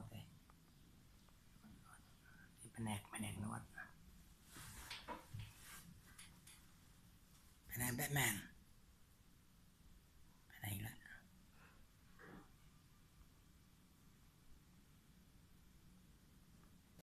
วดเลยที่แผนกแผนกนวดแผนกแบทแมน